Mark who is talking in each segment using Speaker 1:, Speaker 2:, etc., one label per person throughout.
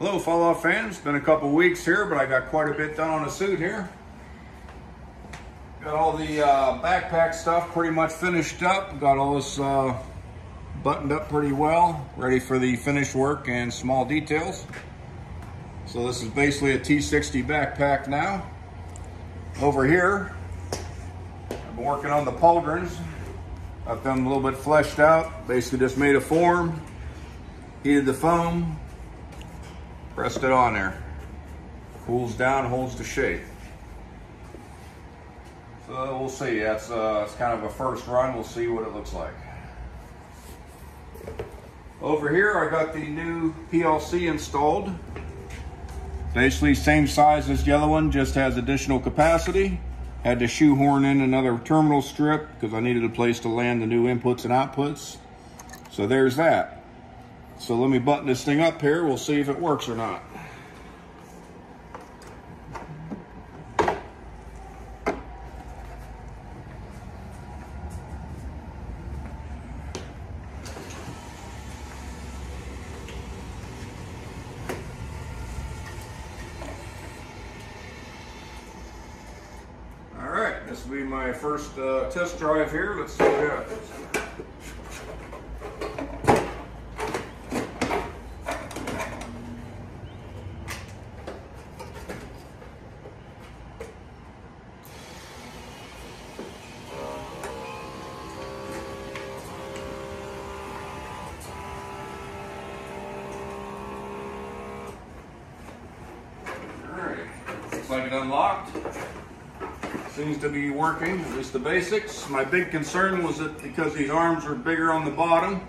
Speaker 1: Hello, Fallout fans. Been a couple weeks here, but I got quite a bit done on the suit here. Got all the uh, backpack stuff pretty much finished up. Got all this uh, buttoned up pretty well, ready for the finished work and small details. So this is basically a T60 backpack now. Over here, I've been working on the pauldrons. I've them a little bit fleshed out. Basically just made a form, heated the foam, pressed it on there. Cools down, holds the shape. So we'll see. That's uh, it's kind of a first run. We'll see what it looks like. Over here, I got the new PLC installed. Basically same size as the other one, just has additional capacity. Had to shoehorn in another terminal strip because I needed a place to land the new inputs and outputs. So there's that. So let me button this thing up here. We'll see if it works or not. All right, this will be my first uh, test drive here. Let's see what happens. Looks like it unlocked. Seems to be working, at least the basics. My big concern was that because these arms are bigger on the bottom,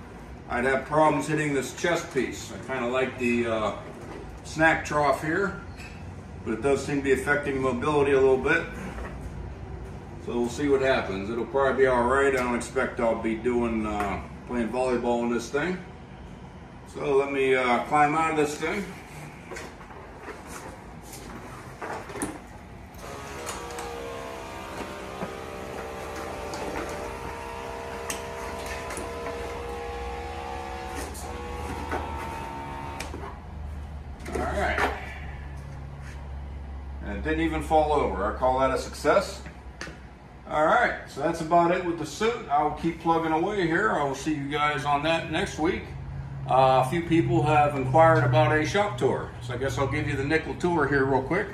Speaker 1: I'd have problems hitting this chest piece. I kind of like the uh, snack trough here, but it does seem to be affecting mobility a little bit. So we'll see what happens. It'll probably be all right. I don't expect I'll be doing uh, playing volleyball in this thing. So let me uh, climb out of this thing. All right. And it didn't even fall over. I call that a success. All right, so that's about it with the suit. I will keep plugging away here. I will see you guys on that next week. Uh, a few people have inquired about a shop tour, so I guess I'll give you the nickel tour here real quick.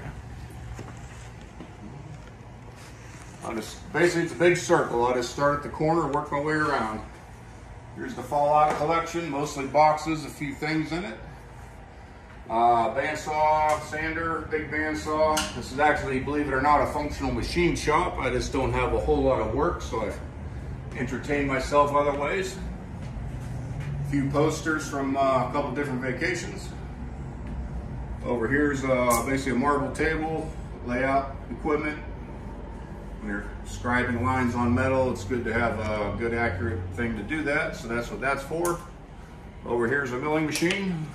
Speaker 1: I'll just, basically, it's a big circle. I'll just start at the corner and work my way around. Here's the Fallout collection, mostly boxes, a few things in it. Uh, bandsaw, sander, big bandsaw. This is actually, believe it or not, a functional machine shop. I just don't have a whole lot of work, so I entertain myself other ways. A few posters from uh, a couple different vacations. Over here's uh, basically a marble table, layout equipment. When you're scribing lines on metal, it's good to have a good accurate thing to do that, so that's what that's for. Over here's a milling machine.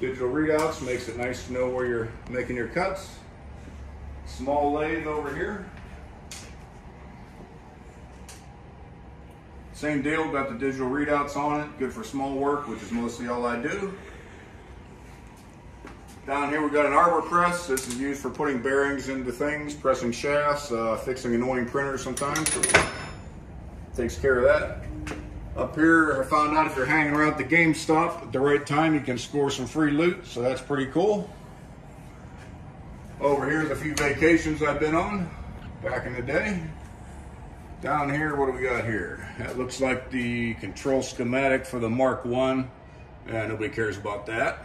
Speaker 1: Digital readouts makes it nice to know where you're making your cuts. Small lathe over here. Same deal, got the digital readouts on it. Good for small work, which is mostly all I do. Down here we've got an arbor press. This is used for putting bearings into things, pressing shafts, uh, fixing annoying printers sometimes. Takes care of that. Up here, I found out if you're hanging around the GameStop at the right time, you can score some free loot, so that's pretty cool. Over here's a few vacations I've been on back in the day. Down here, what do we got here? That looks like the control schematic for the Mark One. Yeah, nobody cares about that.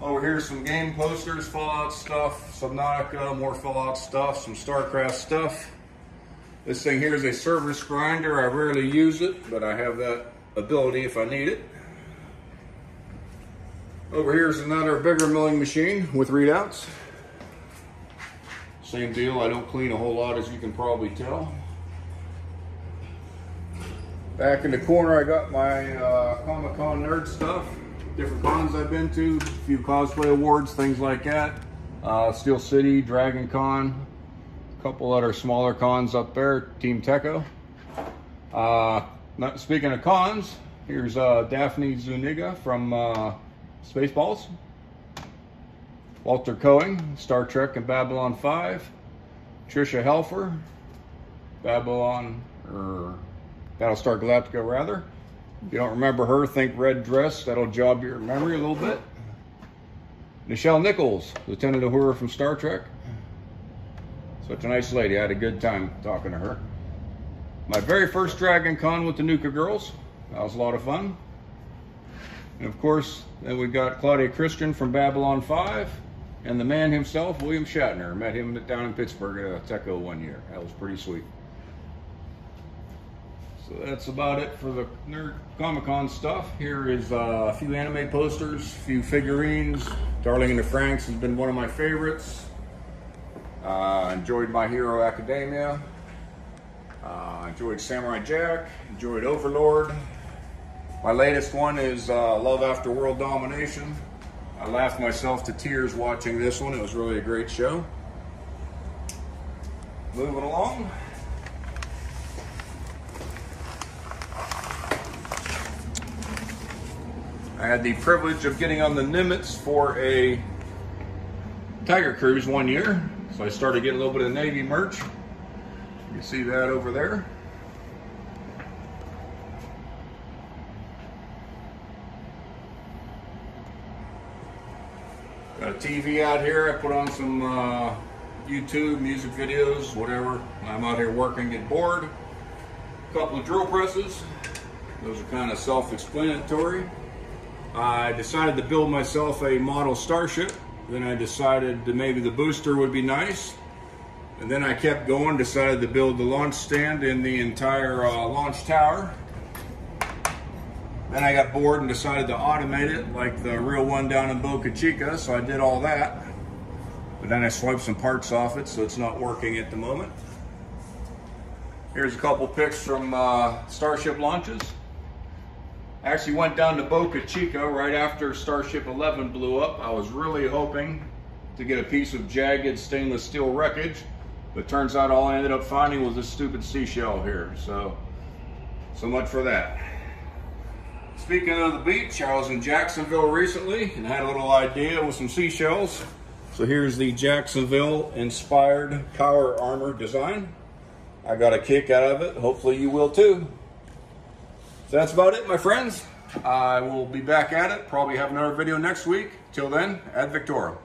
Speaker 1: Over here, some game posters, Fallout stuff, Subnautica, more Fallout stuff, some StarCraft stuff. This thing here is a surface grinder. I rarely use it, but I have that ability if I need it. Over here is another bigger milling machine with readouts. Same deal, I don't clean a whole lot as you can probably tell. Back in the corner, I got my uh, Comic-Con nerd stuff. Different cons I've been to, a few cosplay awards, things like that. Uh, Steel City, Dragon Con, couple other smaller cons up there, Team Tekko. Uh, not, speaking of cons, here's uh, Daphne Zuniga from uh, Spaceballs. Walter Koenig, Star Trek and Babylon 5. Tricia Helfer, Babylon, or Battlestar Galactica rather. If you don't remember her, think red dress. That'll jog your memory a little bit. Nichelle Nichols, Lieutenant Uhura from Star Trek. Such a nice lady. I had a good time talking to her. My very first Dragon Con with the Nuka Girls. That was a lot of fun. And of course, then we got Claudia Christian from Babylon 5 and the man himself, William Shatner. Met him down in Pittsburgh at Tekko one year. That was pretty sweet. So that's about it for the Nerd Comic Con stuff. Here is uh, a few anime posters, a few figurines. Darling in the Franxx has been one of my favorites. Uh, enjoyed My Hero Academia. Uh, enjoyed Samurai Jack. Enjoyed Overlord. My latest one is uh, Love After World Domination. I laughed myself to tears watching this one. It was really a great show. Moving along. I had the privilege of getting on the Nimitz for a Tiger Cruise one year. So I started getting a little bit of Navy merch. You see that over there. Got a TV out here. I put on some uh, YouTube, music videos, whatever. I'm out here working, get bored. A couple of drill presses. Those are kind of self-explanatory. I decided to build myself a model Starship. Then I decided that maybe the booster would be nice. And then I kept going, decided to build the launch stand in the entire uh, launch tower. Then I got bored and decided to automate it like the real one down in Boca Chica, so I did all that. But then I swiped some parts off it, so it's not working at the moment. Here's a couple pics from uh, Starship launches. I actually went down to Boca Chica right after Starship 11 blew up. I was really hoping to get a piece of jagged stainless steel wreckage, but turns out all I ended up finding was this stupid seashell here. So, so much for that. Speaking of the beach, I was in Jacksonville recently and had a little idea with some seashells. So here's the Jacksonville inspired power armor design. I got a kick out of it. Hopefully you will too. So that's about it, my friends. I will be back at it. Probably have another video next week. Till then, ad Victoriam.